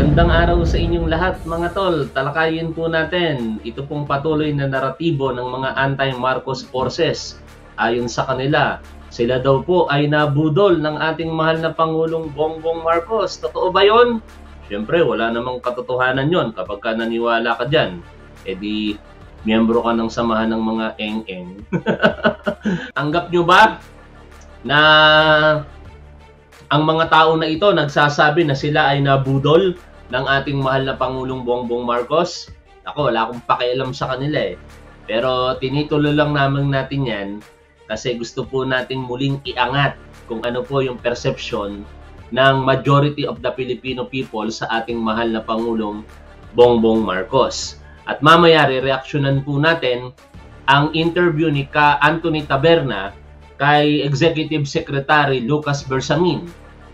Magandang araw sa inyong lahat mga tol. Talakayin po natin ito pong patuloy na naratibo ng mga anti-Marcos forces. Ayon sa kanila, sila daw po ay nabudol ng ating mahal na Pangulong Bongbong Marcos. Totoo ba yon? Siyempre, wala namang katotohanan yon kapag ka naniwala ka dyan. E di, miyembro ka ng samahan ng mga eng-eng. Tanggap nyo ba na ang mga tao na ito nagsasabi na sila ay nabudol ng ating mahal na Pangulong Bongbong Marcos. Ako, wala akong pakialam sa kanila eh. Pero tinitulo lang naman natin yan kasi gusto po nating muling iangat kung ano po yung perception ng majority of the Filipino people sa ating mahal na Pangulong Bongbong Marcos. At mamaya re-reactionan po natin ang interview ni Ka Anthony Taberna kay Executive Secretary Lucas Bersamin.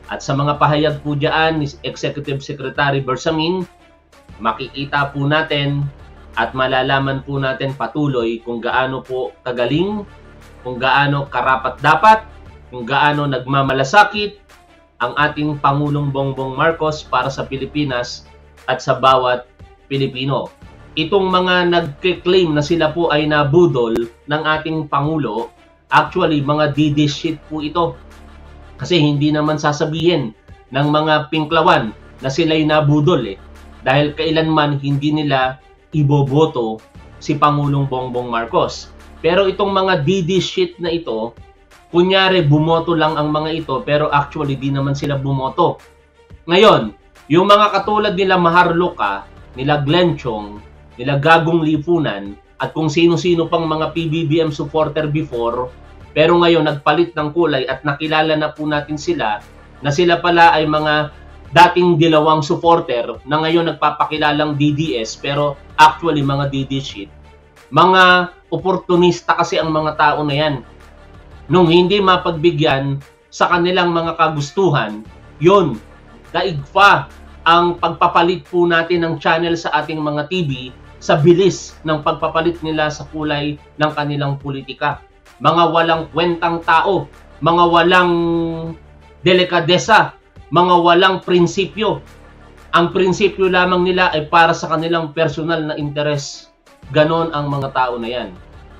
At sa mga pahayag po dyan ni Executive Secretary Bersamin, makikita po natin at malalaman po natin patuloy kung gaano po kagaling, kung gaano karapat dapat, kung gaano nagmamalasakit ang ating Pangulong Bongbong Marcos para sa Pilipinas at sa bawat Pilipino. Itong mga nagke-claim na sila po ay nabudol ng ating Pangulo Actually, mga DD shit po ito. Kasi hindi naman sasabihin ng mga pinklawan na sila'y nabudol eh. Dahil kailanman hindi nila iboboto si Pangulong Bongbong Marcos. Pero itong mga DD shit na ito, kunyari bumoto lang ang mga ito pero actually di naman sila bumoto. Ngayon, yung mga katulad nila Maharloka, nila Glenn Chong, nila Gagong Lipunan, at kung sino-sino pang mga PBBM supporter before, pero ngayon nagpalit ng kulay at nakilala na po natin sila na sila pala ay mga dating dilawang supporter na ngayon nagpapakilalang DDS pero actually mga DD shit. Mga oportunista kasi ang mga tao na yan. Nung hindi mapagbigyan sa kanilang mga kagustuhan, yun, daig pa ang pagpapalit po natin ng channel sa ating mga TV sa bilis ng pagpapalit nila sa kulay ng kanilang politika. Mga walang kwentang tao, mga walang delikadesa, mga walang prinsipyo. Ang prinsipyo lamang nila ay para sa kanilang personal na interes. Ganon ang mga tao na yan.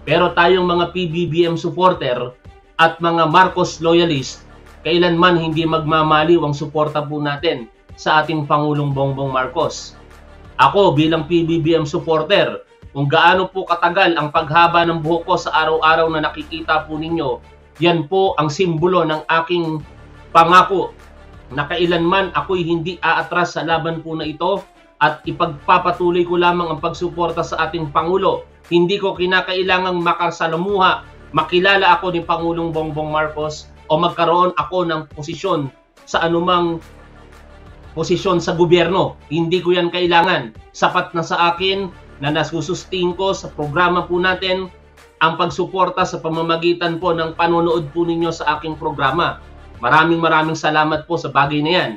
Pero tayong mga PBBM supporter at mga Marcos loyalist, kailanman hindi magmamaliw ang suporta po natin sa ating Pangulong Bongbong Marcos. Ako bilang PBBM supporter, kung gaano po katagal ang paghaba ng buhok ko sa araw-araw na nakikita po ninyo, yan po ang simbolo ng aking pangako na kailanman ako'y hindi aatras sa laban po na ito at ipagpapatuloy ko lamang ang pagsuporta sa ating Pangulo. Hindi ko kinakailangang makasalamuha, makilala ako ni Pangulong Bongbong Marcos o magkaroon ako ng posisyon sa anumang posisyon sa gobyerno. Hindi ko yan kailangan. Sapat na sa akin na nasusustain ko sa programa po natin ang pagsuporta sa pamamagitan po ng panonood po ninyo sa aking programa. Maraming maraming salamat po sa bagay na yan.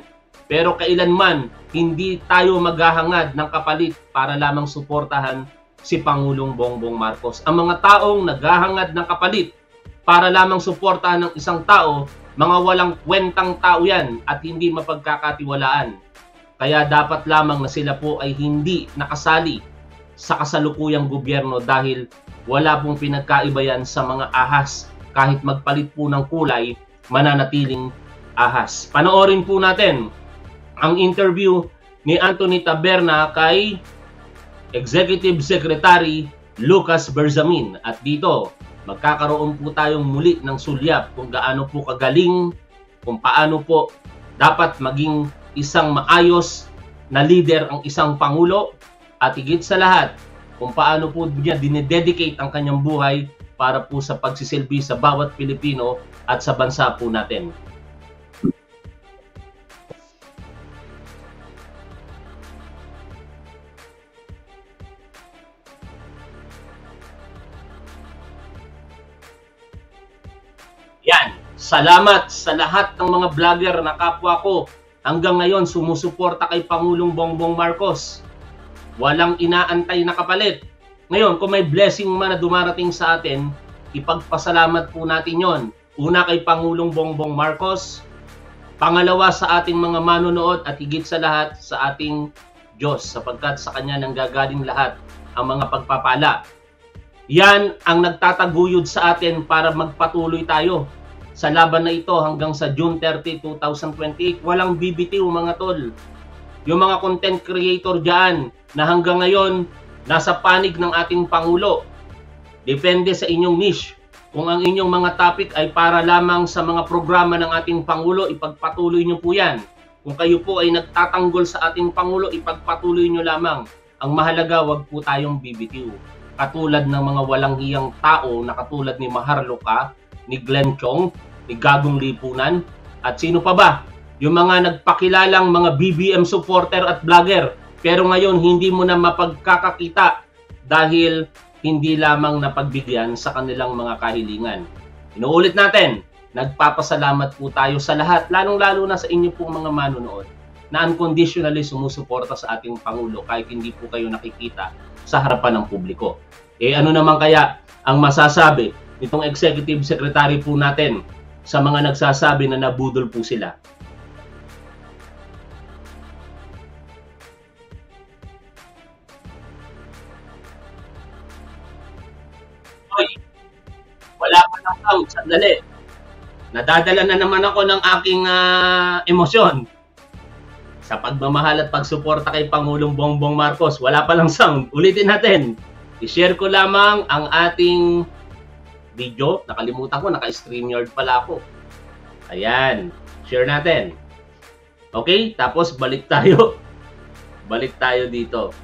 Pero kailanman, hindi tayo maghahangad ng kapalit para lamang suportahan si Pangulong Bongbong Marcos. Ang mga taong naghahangad ng kapalit para lamang suportahan ng isang tao mga walang kwentang tao yan at hindi mapagkakatiwalaan. Kaya dapat lamang na sila po ay hindi nakasali sa kasalukuyang gobyerno dahil wala pong pinagkaiba yan sa mga ahas. Kahit magpalit po ng kulay, mananatiling ahas. Panoorin po natin ang interview ni Anthony Taberna kay Executive Secretary Lucas Berzamin. At dito, magkakaroon po tayong muli ng sulyap kung gaano po kagaling, kung paano po dapat maging isang maayos na leader ang isang pangulo at higit sa lahat kung paano po niya dinededicate ang kanyang buhay para po sa pagsisilbi sa bawat Pilipino at sa bansa po natin. Yan. Salamat sa lahat ng mga vlogger na kapwa ko hanggang ngayon sumusuporta kay Pangulong Bongbong Marcos. Walang inaantay na kapalit. Ngayon, kung may blessing man na dumarating sa atin, ipagpasalamat po natin yon. Una kay Pangulong Bongbong Marcos, Pangalawa sa ating mga manonood at higit sa lahat sa ating Diyos sapagkat sa Kanya nang gagaling lahat ang mga pagpapala. Yan ang nagtataguyod sa atin para magpatuloy tayo sa laban na ito hanggang sa June 30, 2028. Walang BBT mga tol. Yung mga content creator dyan na hanggang ngayon nasa panig ng ating Pangulo. Depende sa inyong niche kung ang inyong mga topic ay para lamang sa mga programa ng ating Pangulo, ipagpatuloy nyo po yan. Kung kayo po ay nagtatanggol sa ating Pangulo, ipagpatuloy nyo lamang. Ang mahalaga, wag po tayong BBQ. Katulad ng mga walang hiyang tao na katulad ni Maharloka, ni Glenn Chong, ni Gagong Lipunan, at sino pa ba? Yung mga nagpakilalang mga BBM supporter at vlogger. Pero ngayon, hindi mo na mapagkakakita dahil hindi lamang napagbigyan sa kanilang mga kahilingan. Inuulit natin, nagpapasalamat po tayo sa lahat, lalong-lalo na sa inyo pong mga manonood na unconditionally sumusuporta sa ating Pangulo kahit hindi po kayo nakikita sa harapan ng publiko. Eh ano naman kaya ang masasabi nitong executive secretary po natin sa mga nagsasabi na nabudol po sila? Wala pa ng count, sandali. Nadadala na naman ako ng aking uh, emosyon. Sa pagmamahal at pagsuporta kay Pangulong Bongbong Marcos, wala pa lang sound. Ulitin natin. I-share ko lamang ang ating video. Nakalimutan ko, naka-StreamYard pala ako. Ayan. Share natin. Okay, tapos balik tayo. Balik tayo dito.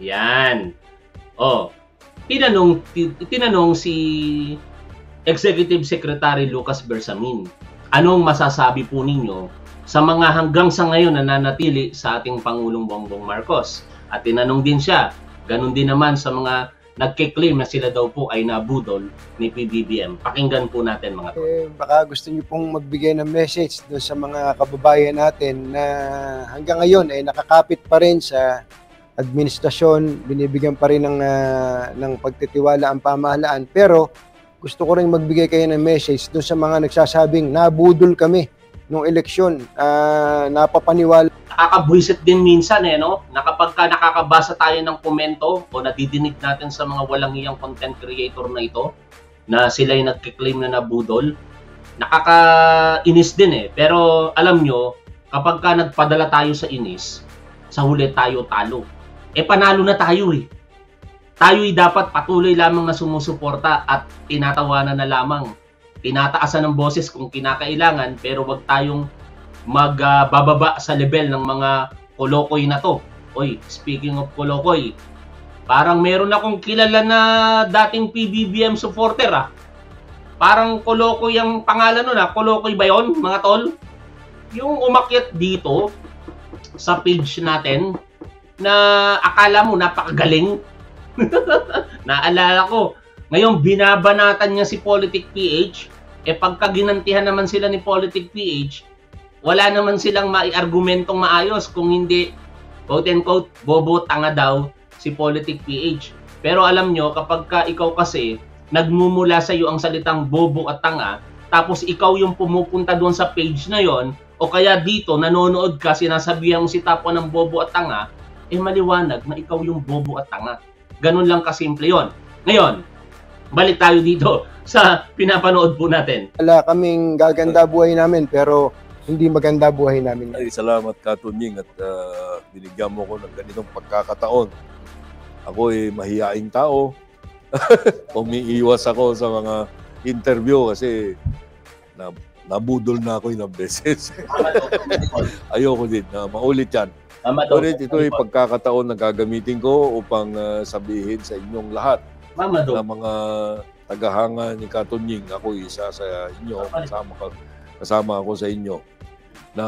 Yan. Oh, tinanong tinanong si Executive Secretary Lucas Bersamin, anong masasabi po ninyo sa mga hanggang sa ngayon na nanatili sa ating Pangulong Bongbong Marcos? At tinanong din siya, ganun din naman sa mga nagke-claim na sila daw po ay nabudol ni PBBM. Pakinggan po natin mga to. Eh, baka gusto niyo pong magbigay ng message doon sa mga kababayan natin na hanggang ngayon ay nakakapit pa rin sa administrasyon, binibigyan pa rin ng, uh, ng pagtitiwala ang pamahalaan. Pero gusto ko rin magbigay kayo ng message doon sa mga nagsasabing nabudol kami nung eleksyon, uh, napapaniwala. Nakakabwisit din minsan eh, no? Na kapag ka nakakabasa tayo ng komento o nadidinig natin sa mga walang iyang content creator na ito, na sila yung nagkiklaim na nabudol, nakakainis din eh. Pero alam nyo, kapag ka nagpadala tayo sa inis, sa huli tayo talo eh panalo na tayo eh. Tayo'y dapat patuloy lamang na sumusuporta at tinatawanan na lamang. Tinataasan ng boses kung kinakailangan pero wag tayong magbababa uh, sa level ng mga kolokoy na to. Oy, speaking of kolokoy, parang meron akong kilala na dating PBBM supporter ah. Parang kolokoy ang pangalan nun ah. Kolokoy ba yon mga tol? Yung umakyat dito sa page natin, na akala mo napakagaling. Naalala ko, ngayon binabanatan niya si Politic PH, eh pagka ginantihan naman sila ni Politic PH, wala naman silang maiargumentong maayos kung hindi quote and quote bobo tanga daw si Politic PH. Pero alam nyo, kapag ka ikaw kasi nagmumula sa iyo ang salitang bobo at tanga, tapos ikaw yung pumupunta doon sa page na yon, o kaya dito nanonood ka, sinasabihan mo si Tapo ng bobo at tanga, eh maliwanag na ikaw yung bobo at tanga. Ganun lang kasimple yon. Ngayon, balik tayo dito sa pinapanood po natin. Wala kaming gaganda buhay namin pero hindi maganda buhay namin. Ay, salamat Katunying at uh, binigyan mo ko ng ganitong pagkakataon. Ako ay mahiyaing tao. Umiiwas ako sa mga interview kasi na, nabudol na ako ilang beses. Ayoko din na maulit yan. Daw. Ngunit ito ay pagkakataon na gagamitin ko upang uh, sabihin sa inyong lahat Mama na mga tagahanga ni Katunying, ako isa sa inyo, kasama, kasama ako sa inyo, na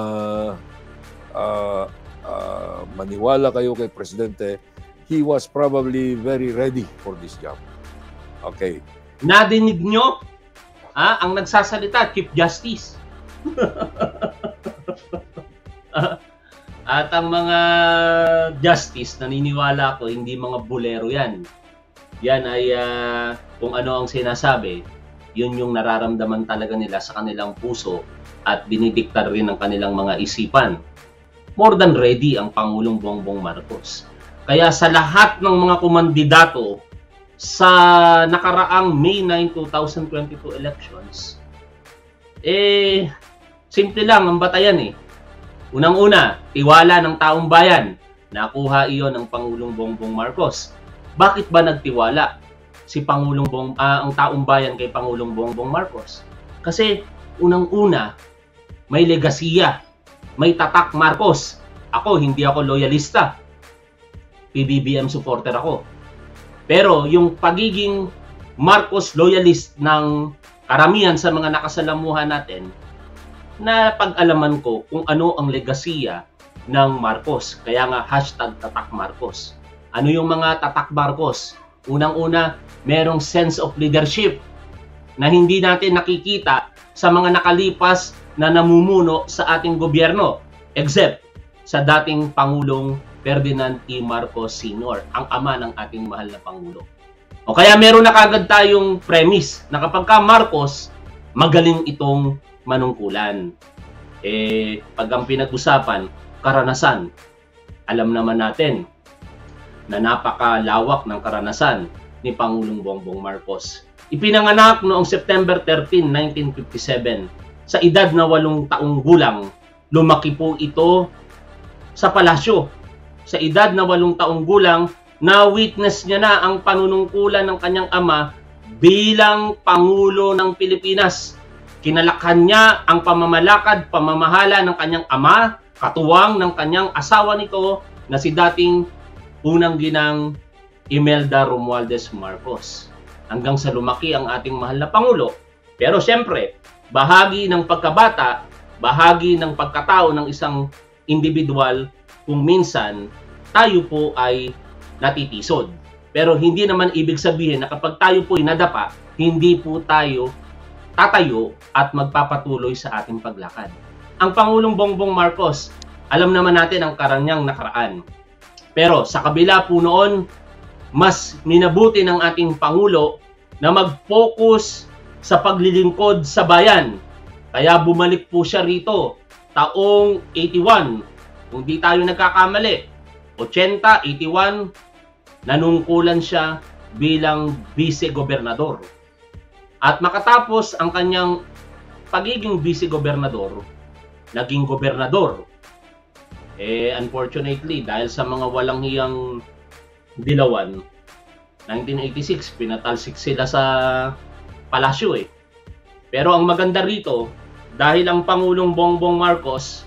uh, uh, maniwala kayo kay Presidente, he was probably very ready for this job. Okay. Nadinig nyo? Ha? Ang nagsasalita, Chief Justice. At ang mga justice, naniniwala ko, hindi mga bulero yan. Yan ay uh, kung ano ang sinasabi, yun yung nararamdaman talaga nila sa kanilang puso at dinidikta rin ng kanilang mga isipan. More than ready ang Pangulong Bongbong Marcos. Kaya sa lahat ng mga kumandidato sa nakaraang May 9, 2022 elections, eh, simple lang ang batayan eh. Unang-una, tiwala ng taong bayan. Nakuha iyon ng Pangulong Bongbong Marcos. Bakit ba nagtiwala si Pangulong Bong, ah, ang taong bayan kay Pangulong Bongbong Marcos? Kasi unang-una, may legasiya, may tatak Marcos. Ako, hindi ako loyalista. PBBM supporter ako. Pero yung pagiging Marcos loyalist ng karamihan sa mga nakasalamuhan natin, na pag-alaman ko kung ano ang legasiya ng Marcos. Kaya nga hashtag tatak Marcos. Ano yung mga tatak Marcos? Unang-una, merong sense of leadership na hindi natin nakikita sa mga nakalipas na namumuno sa ating gobyerno except sa dating Pangulong Ferdinand E. Marcos Sr., ang ama ng ating mahal na Pangulo. O kaya meron na kagad tayong premise na kapag ka Marcos, magaling itong manungkulan. Eh, pag ang pinag-usapan, karanasan, alam naman natin na napakalawak ng karanasan ni Pangulong Bongbong Marcos. Ipinanganak noong September 13, 1957. Sa edad na walong taong gulang, lumaki po ito sa palasyo. Sa edad na walong taong gulang, na-witness niya na ang panunungkulan ng kanyang ama bilang Pangulo ng Pilipinas. Kinalakhan niya ang pamamalakad, pamamahala ng kanyang ama, katuwang ng kanyang asawa nito na si dating unang ginang Imelda Romualdez Marcos. Hanggang sa lumaki ang ating mahal na Pangulo. Pero siyempre, bahagi ng pagkabata, bahagi ng pagkatao ng isang individual kung minsan tayo po ay natitisod. Pero hindi naman ibig sabihin na kapag tayo po nadapa, hindi po tayo tatayo at magpapatuloy sa ating paglakad. Ang Pangulong Bongbong Marcos, alam naman natin ang karanyang nakaraan. Pero sa kabila po noon, mas minabuti ng ating Pangulo na mag-focus sa paglilingkod sa bayan. Kaya bumalik po siya rito taong 81. Kung di tayo nagkakamali, 80, 81, nanungkulan siya bilang vice-gobernador. At makatapos ang kanyang pagiging vice-gobernador, naging gobernador. Eh, unfortunately, dahil sa mga walang hiyang dilawan, 1986, pinatalsik sila sa palasyo eh. Pero ang maganda rito, dahil ang Pangulong Bongbong Marcos,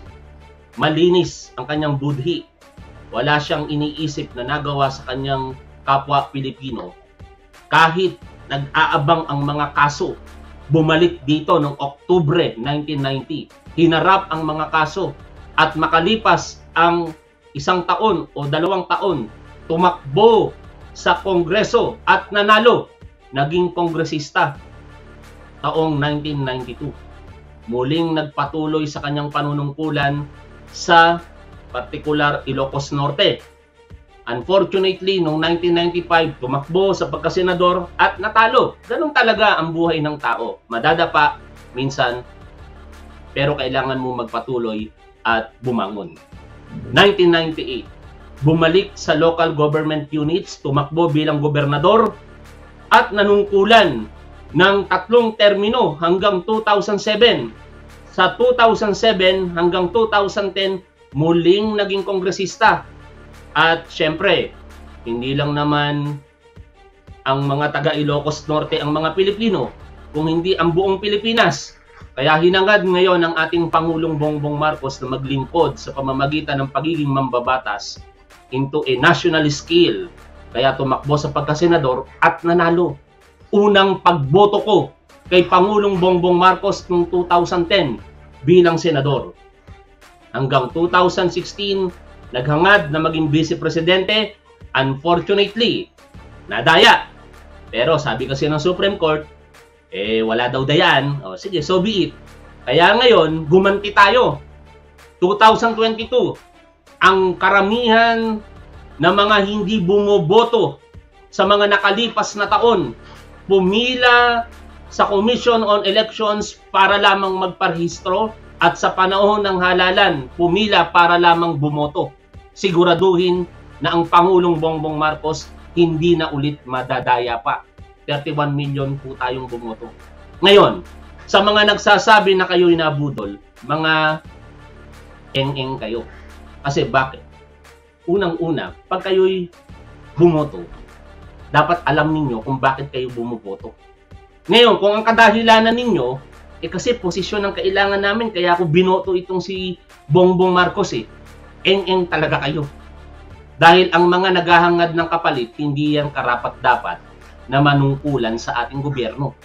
malinis ang kanyang budhi wala siyang iniisip na nagawa sa kanyang kapwa Pilipino kahit nag-aabang ang mga kaso. Bumalik dito noong Oktubre 1990. Hinarap ang mga kaso at makalipas ang isang taon o dalawang taon, tumakbo sa Kongreso at nanalo. Naging kongresista taong 1992. Muling nagpatuloy sa kanyang panunungkulan sa particular Ilocos Norte. Unfortunately, noong 1995, tumakbo sa pagkasenador at natalo. Ganun talaga ang buhay ng tao. Madadapa, minsan, pero kailangan mo magpatuloy at bumangon. 1998, bumalik sa local government units, tumakbo bilang gobernador at nanungkulan ng tatlong termino hanggang 2007. Sa 2007 hanggang 2010, muling naging kongresista. At syempre, hindi lang naman ang mga taga Ilocos Norte ang mga Pilipino, kung hindi ang buong Pilipinas. Kaya hinangad ngayon ng ating Pangulong Bongbong Marcos na maglingkod sa pamamagitan ng pagiging mambabatas into a national scale. Kaya tumakbo sa pagkasenador at nanalo. Unang pagboto ko kay Pangulong Bongbong Marcos noong 2010 bilang senador hanggang 2016 naghangad na maging vice presidente. Unfortunately, nadaya. Pero sabi kasi ng Supreme Court, eh wala daw dayan. O sige, so be it. Kaya ngayon, gumanti tayo. 2022, ang karamihan na mga hindi bumoboto sa mga nakalipas na taon, pumila sa Commission on Elections para lamang magparehistro at sa panahon ng halalan, pumila para lamang bumoto. Siguraduhin na ang Pangulong Bongbong Marcos hindi na ulit madadaya pa. 31 million po tayong bumoto. Ngayon, sa mga nagsasabi na kayo'y nabudol, mga eng-eng kayo. Kasi bakit? Unang-una, pag kayo'y bumoto, dapat alam ninyo kung bakit kayo bumuboto. Ngayon, kung ang kadahilanan ninyo, eh kasi posisyon ang kailangan namin, kaya ako binoto itong si Bongbong Marcos eh. Eng-eng talaga kayo. Dahil ang mga naghahangad ng kapalit, hindi yan karapat-dapat na manungkulan sa ating gobyerno.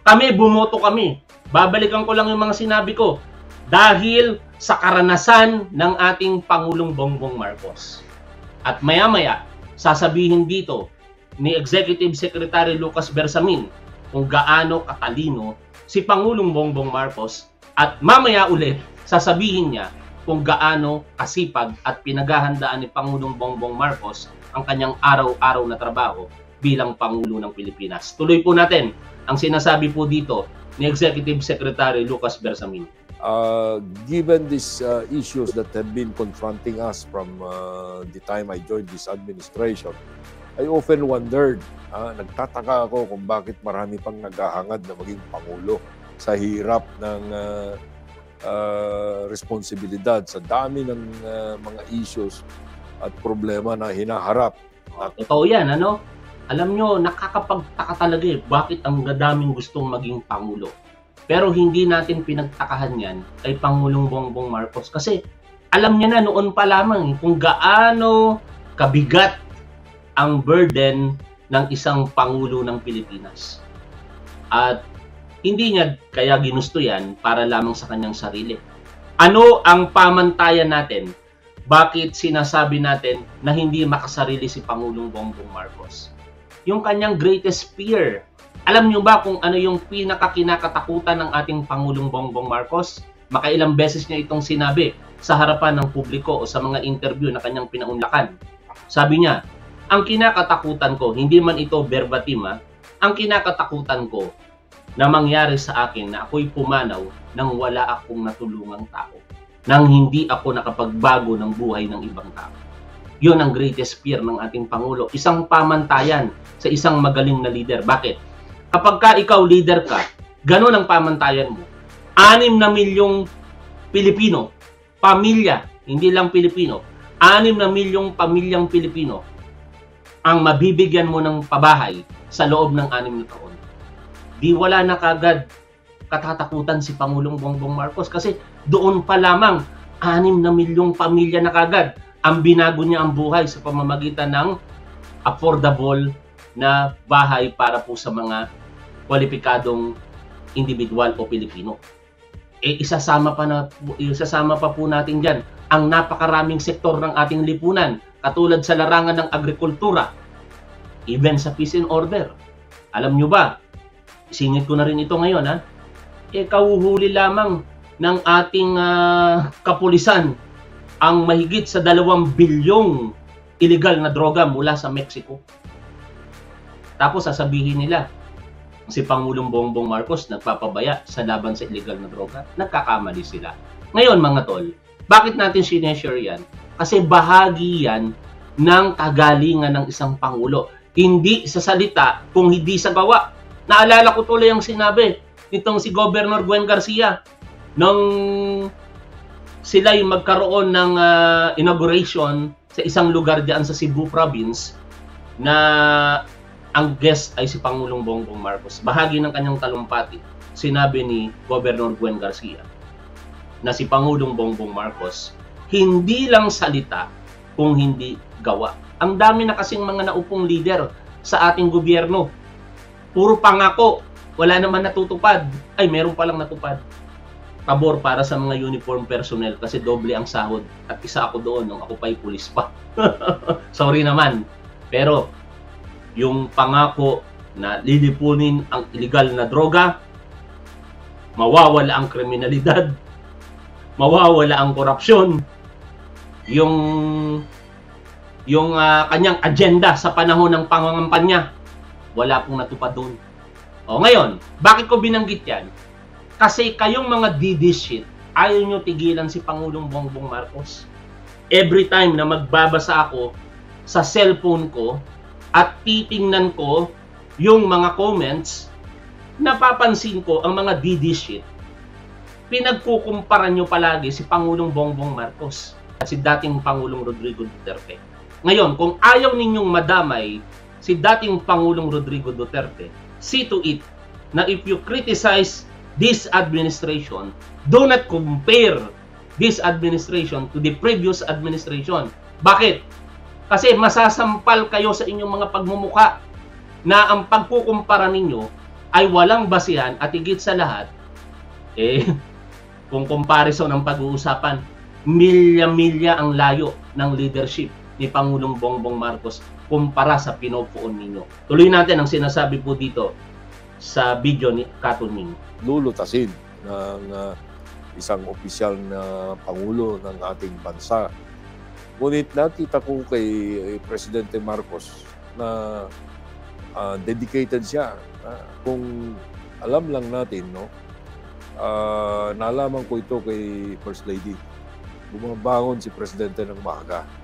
Kami, bumoto kami. Babalikan ko lang yung mga sinabi ko. Dahil sa karanasan ng ating Pangulong Bongbong Marcos. At maya-maya, sasabihin dito ni Executive Secretary Lucas Bersamin kung gaano katalino si Pangulong Bongbong Marcos at mamaya ulit sasabihin niya kung gaano kasipag at pinaghahandaan ni Pangulong Bongbong Marcos ang kanyang araw-araw na trabaho bilang Pangulo ng Pilipinas. Tuloy po natin ang sinasabi po dito ni Executive Secretary Lucas Bersamin. Uh, given these uh, issues that have been confronting us from uh, the time I joined this administration, I often wondered, uh, nagtataka ako kung bakit marami pang naghahangad na maging Pangulo sa hirap ng uh, uh, responsibilidad, sa dami ng uh, mga issues at problema na hinaharap. Uh, totoo yan, ano? Alam nyo, nakakapagtaka talaga eh, bakit ang daming gustong maging Pangulo. Pero hindi natin pinagtakahan yan kay Pangulong Bongbong Marcos kasi alam niya na noon pa lamang kung gaano kabigat ang burden ng isang Pangulo ng Pilipinas. At hindi niya kaya ginusto yan para lamang sa kanyang sarili. Ano ang pamantayan natin? Bakit sinasabi natin na hindi makasarili si Pangulong Bongbong Marcos? Yung kanyang greatest fear alam niyo ba kung ano yung pinakakinakatakutan ng ating Pangulong Bongbong Marcos? Makailang beses niya itong sinabi sa harapan ng publiko o sa mga interview na kanyang pinaunlakan. Sabi niya, ang kinakatakutan ko, hindi man ito verbatim ha, ang kinakatakutan ko na mangyari sa akin na ako'y pumanaw nang wala akong natulungang tao. Nang hindi ako nakapagbago ng buhay ng ibang tao. Yun ang greatest fear ng ating Pangulo. Isang pamantayan sa isang magaling na leader. Bakit? kapag ka ikaw leader ka, ganun ang pamantayan mo. Anim na milyong Pilipino, pamilya, hindi lang Pilipino, anim na milyong pamilyang Pilipino ang mabibigyan mo ng pabahay sa loob ng anim na taon. Di wala na kagad katatakutan si Pangulong Bongbong Marcos kasi doon pa lamang anim na milyong pamilya na kagad ang binago niya ang buhay sa pamamagitan ng affordable na bahay para po sa mga kwalipikadong individual o Pilipino. E isasama pa na isasama pa po natin diyan ang napakaraming sektor ng ating lipunan katulad sa larangan ng agrikultura, even sa peace and order. Alam nyo ba, singit ko na rin ito ngayon ha, e kauhuli lamang ng ating uh, kapulisan ang mahigit sa dalawang bilyong illegal na droga mula sa Mexico. Tapos sasabihin nila, si Pangulong Bongbong Marcos nagpapabaya sa laban sa illegal na droga, nagkakamali sila. Ngayon mga tol, bakit natin sineshare yan? Kasi bahagi yan ng kagalingan ng isang Pangulo. Hindi sa salita, kung hindi sa gawa. Naalala ko tuloy ang sinabi nitong si Governor Gwen Garcia nung sila yung magkaroon ng uh, inauguration sa isang lugar diyan sa Cebu province na ang guest ay si Pangulong Bongbong Marcos. Bahagi ng kanyang talumpati, sinabi ni Governor Gwen Garcia na si Pangulong Bongbong Marcos hindi lang salita kung hindi gawa. Ang dami na kasing mga naupong leader sa ating gobyerno. Puro pangako, wala naman natutupad. Ay, meron palang natupad. Pabor para sa mga uniform personnel kasi doble ang sahod. At isa ako doon nung ako pa'y pulis pa. Sorry naman. Pero yung pangako na lilipunin ang illegal na droga, mawawala ang kriminalidad, mawawala ang korupsyon, yung yung uh, kanyang agenda sa panahon ng pangangampanya, wala pong natupad doon. O ngayon, bakit ko binanggit yan? Kasi kayong mga DD shit, ayaw nyo tigilan si Pangulong Bongbong Marcos. Every time na magbabasa ako sa cellphone ko at titingnan ko yung mga comments, napapansin ko ang mga DD. Pinagkukumpara nyo palagi si Pangulong Bongbong Marcos at si dating Pangulong Rodrigo Duterte. Ngayon, kung ayaw ninyong madamay si dating Pangulong Rodrigo Duterte, see to it na if you criticize this administration, do not compare this administration to the previous administration. Bakit? Kasi masasampal kayo sa inyong mga pagmumuka na ang pagkukumpara ninyo ay walang basihan at higit sa lahat, eh, kung comparison ng pag-uusapan, milya-milya ang layo ng leadership ni Pangulong Bongbong Marcos kumpara sa pinupuon ninyo. Tuloy natin ang sinasabi po dito sa video ni Katuning. lulutasin ng uh, isang opisyal na pangulo ng ating bansa. Ngunit nakita ko kay eh, Presidente Marcos na uh, dedicated siya. Uh, kung alam lang natin, no, uh, nalaman ko ito kay First Lady. Bumabangon si Presidente ng maaga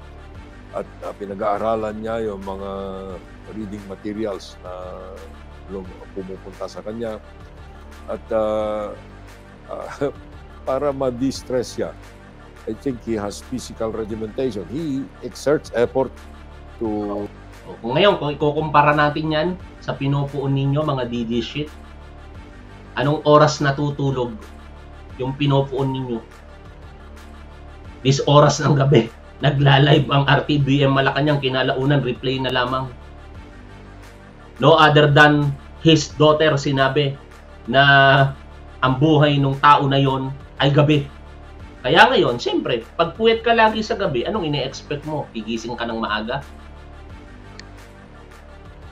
at uh, pinag-aaralan niya yung mga reading materials na pumupunta sa kanya at uh, uh, para ma-distress siya. I think he has physical regimentation. He exerts effort to... Kung ngayon, kung ikukumpara natin yan sa pinupuon ninyo, mga DD shit, anong oras natutulog yung pinupuon ninyo? This oras ng gabi, nagla-live ang RTBM Malacanang, kinalaunan, replay na lamang. No other than his daughter sinabi, na ang buhay ng tao na yon ay gabi. Kaya ngayon, siyempre, pag puwet ka lagi sa gabi, anong ine-expect mo? Gigising ka ng maaga?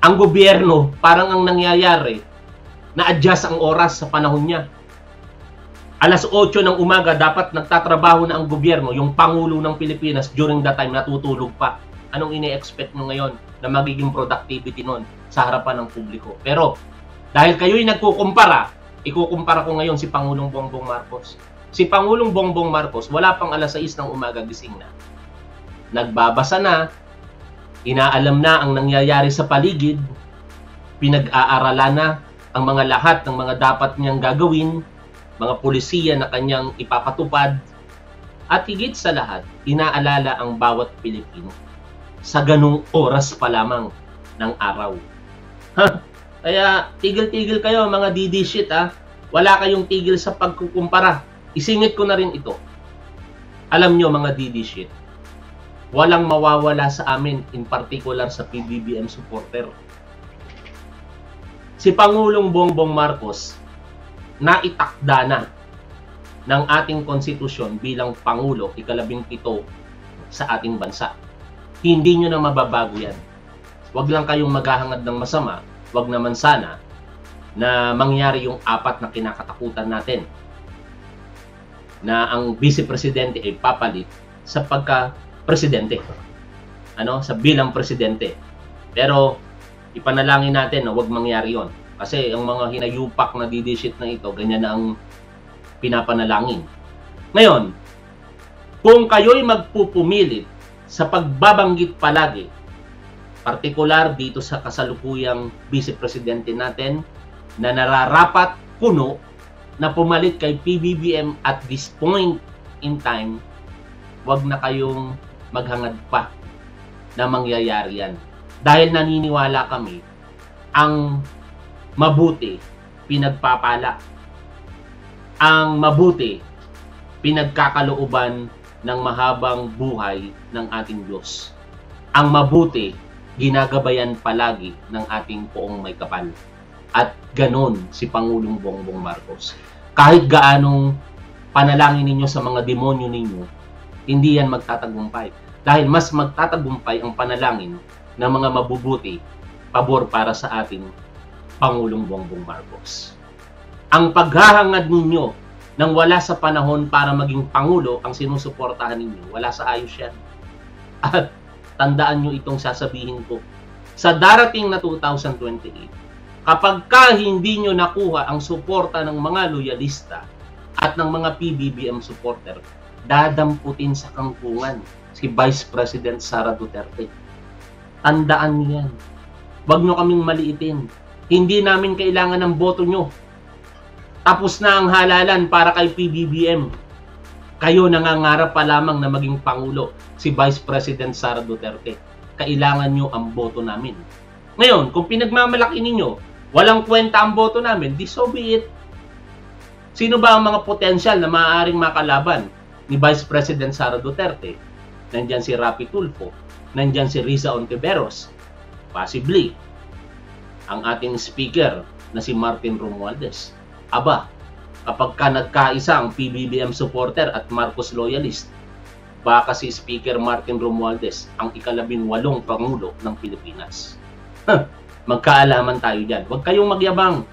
Ang gobyerno, parang ang nangyayari, na-adjust ang oras sa panahon niya. Alas 8 ng umaga, dapat nagtatrabaho na ang gobyerno, yung Pangulo ng Pilipinas, during that time, natutulog pa. Anong ine-expect nyo ngayon na magiging productivity nun sa harapan ng publiko? Pero, dahil kayo'y nagkukumpara, ikukumpara ko ngayon si Pangulong Bongbong Marcos. Si Pangulong Bongbong Marcos, wala pang alas 6 ng umaga gising na. Nagbabasa na, inaalam na ang nangyayari sa paligid, pinag-aaralan na ang mga lahat ng mga dapat niyang gagawin, mga pulisiya na kanyang ipapatupad, at higit sa lahat, inaalala ang bawat Pilipino sa ganung oras pa lamang ng araw. Ha? Kaya tigil-tigil kayo mga DD shit ha. Wala kayong tigil sa pagkukumpara. Isingit ko na rin ito. Alam nyo mga DD shit, walang mawawala sa amin, in particular sa PBBM supporter. Si Pangulong Bongbong Marcos, naitakda na ng ating konstitusyon bilang Pangulo, ikalabing pito sa ating bansa. Hindi nyo na mababago yan. Huwag lang kayong maghahangad ng masama. Wag naman sana na mangyari yung apat na kinakatakutan natin na ang vice presidente ay papalit sa pagka presidente ano? Sa bilang presidente. Pero ipanalangin natin na wag mangyari yon kasi ang mga hinayupak na didishit na ito ganyan na ang pinapanalangin ngayon kung kayo'y magpupumilit sa pagbabanggit palagi partikular dito sa kasalukuyang vice presidente natin na nararapat puno na pumalit kay PBBM at this point in time, wag na kayong maghangad pa na mangyayari yan. Dahil naniniwala kami, ang mabuti, pinagpapala. Ang mabuti, pinagkakalooban ng mahabang buhay ng ating Diyos. Ang mabuti, ginagabayan palagi ng ating poong may kapal. At ganon si Pangulong Bongbong Marcos. Kahit gaanong panalangin ninyo sa mga demonyo ninyo, hindi yan magtatagumpay. Dahil mas magtatagumpay ang panalangin ng mga mabubuti pabor para sa ating Pangulong Bongbong Marcos. Ang paghahangad ninyo nang wala sa panahon para maging Pangulo ang sinusuportahan ninyo, wala sa ayos yan. At tandaan nyo itong sasabihin ko. Sa darating na 2028, kapag ka hindi nyo nakuha ang suporta ng mga loyalista, at ng mga PBBM supporter, dadamputin sa kangkungan si Vice President Sara Duterte. Tandaan niyo yan. Huwag nyo kaming maliitin. Hindi namin kailangan ng boto nyo. Tapos na ang halalan para kay PBBM. Kayo nangangarap pa lamang na maging Pangulo si Vice President Sara Duterte. Kailangan nyo ang boto namin. Ngayon, kung pinagmamalaki ninyo, walang kwenta ang boto namin, di so be it. Sino ba ang mga potensyal na maaaring makalaban ni Vice President Sara Duterte? Nandyan si Rapi Tulfo, nandyan si Riza Ontiveros, possibly ang ating speaker na si Martin Romualdez. Aba, kapag ka nagkaisa ang PBBM supporter at Marcos loyalist, baka si Speaker Martin Romualdez ang ikalabing walong Pangulo ng Pilipinas. Magkaalaman tayo dyan. Huwag kayong magyabang.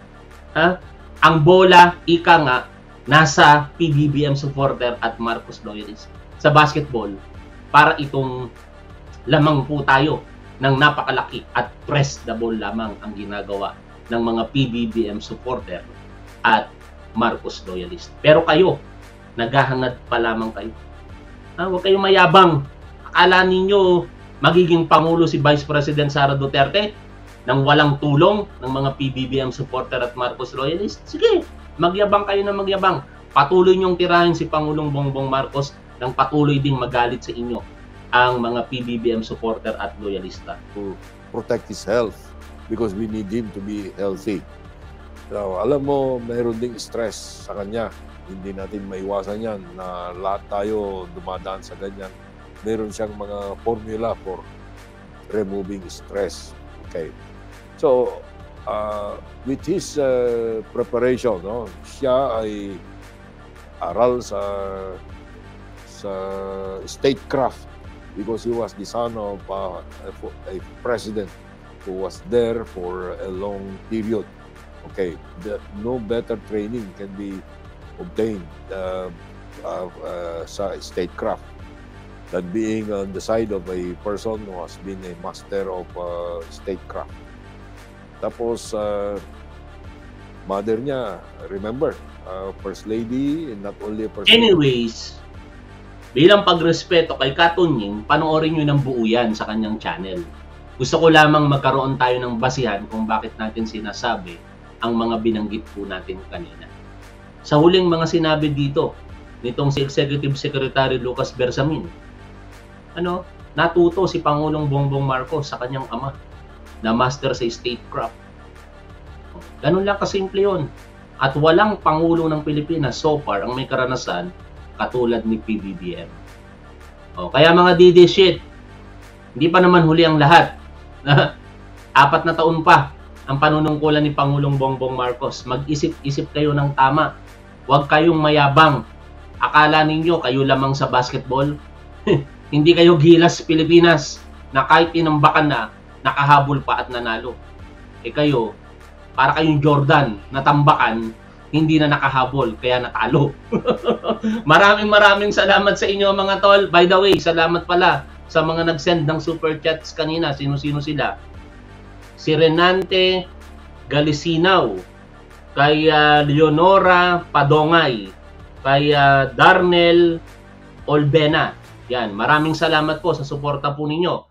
Ha? Ang bola, ika nga, nasa PBBM supporter at Marcos loyalist. Sa basketball, para itong lamang po tayo ng napakalaki at press the ball lamang ang ginagawa ng mga PBBM supporter at Marcos loyalist. Pero kayo, naghahangad pa lamang kayo. Ha, huwag kayong mayabang. Akala ninyo magiging pangulo si Vice President Sara Duterte nang walang tulong ng mga PBBM supporter at Marcos loyalist? Sige, magyabang kayo na magyabang. Patuloy niyong tirahin si Pangulong Bongbong Marcos nang patuloy ding magalit sa inyo ang mga PBBM supporter at loyalista. to protect his health because we need him to be healthy. So, alam mo, mayroon ding stress sa kanya. Hindi natin maiwasan yan na lahat tayo dumadaan sa ganyan. Meron siyang mga formula for removing stress. Okay. So, uh, with his uh, preparation, no, siya ay aral sa sa statecraft because he was the son of uh, a, president who was there for a long period. Okay, the, no better training can be obtained uh, uh, uh, statecraft than being on the side of a person who has been a master of uh, statecraft. Tapos, uh, mother niya, remember, uh, First Lady, and not only First. Anyways, bilang pagrespeto kay Katunying, panoorin nyo ng buo yan sa kanyang channel. Gusto ko lamang magkaroon tayo ng basihan kung bakit natin sinasabi ang mga binanggit po natin kanina. Sa huling mga sinabi dito, nitong si Executive Secretary Lucas Bersamin, ano, natuto si Pangulong Bongbong Marcos sa kanyang ama na master sa statecraft. Ganun lang kasimple yun. At walang Pangulo ng Pilipinas so far ang may karanasan katulad ni PBBM. O, kaya mga DD shit, hindi pa naman huli ang lahat. Apat na taon pa ang panunungkulan ni Pangulong Bongbong Marcos. Mag-isip-isip kayo ng tama. Huwag kayong mayabang. Akala ninyo kayo lamang sa basketball? hindi kayo gilas Pilipinas na kahit tinambakan na, nakahabol pa at nanalo. Eh kayo, para kayong Jordan, natambakan, hindi na nakahabol, kaya natalo. maraming maraming salamat sa inyo mga tol. By the way, salamat pala sa mga nag-send ng super chats kanina. Sino-sino sila? Si Renante Galisinaw, kay ah, Leonora Padongay, kay ah, Darnel Olbena. Yan, maraming salamat po sa suporta po ninyo